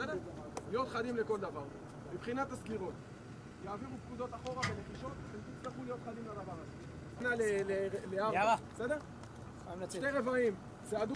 בסדר? להיות חדים לכל דבר. מבחינת הסגירות, יעבירו פקודות אחורה בלחישות, אתם תצטרכו להיות חדים לדבר הזה. נא לארבע, יאללה. בסדר? שתי רבעים, צעדו.